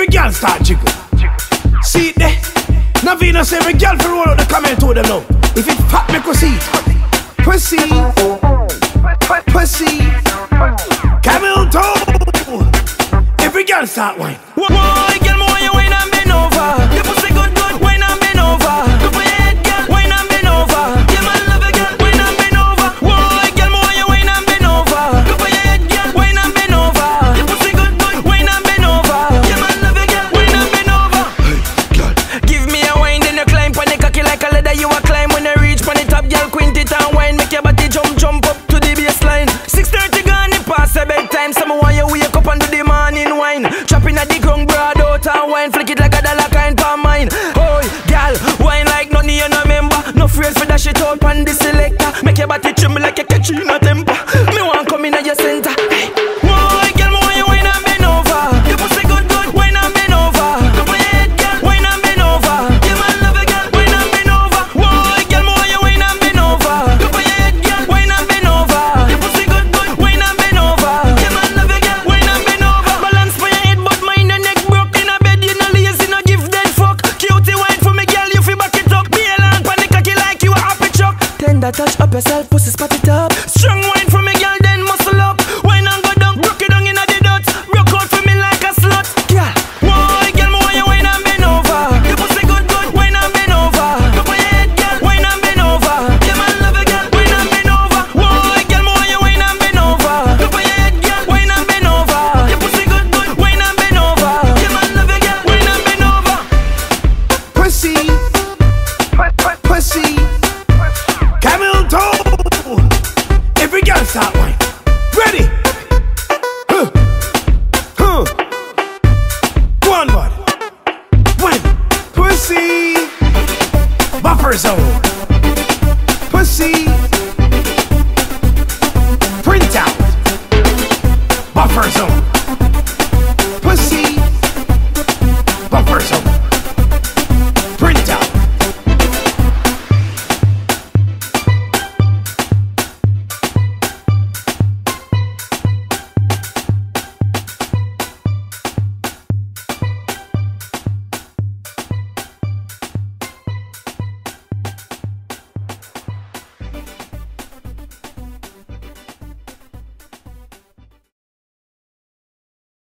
Every girl start jiggle. See it there? Now Venus, every girl for roll out the comment to them now. If it fat, see it. Pussy, pussy, camel toe. Every girl start wine. Why, and wine. Flick it like a dollar kind for mine. Oh, girl, wine like nothing you no remember. No fear for that shit out on the selector. Make your body tremble like a catch in Tender touch up yourself, pussy spot it up. Strong wine for me, girl, then muscle up. Wine and go down, broke it down in a the dot. Broke out for me like a slut. Girl, why, girl, me want you wine and bend over. Your pussy good, good, wine and bend over. Go for your head, girl, wine and bend over. Yeah, man, love you, girl, wine and bend over. Why, girl, me want you wine and bend over. Go for your head, girl, wine and bend over. Your pussy good, good, wine and bend over. Yeah, man, love you, girl, wine and bend over. Pussy, pussy, Pussy. Buffer zone. Pussy.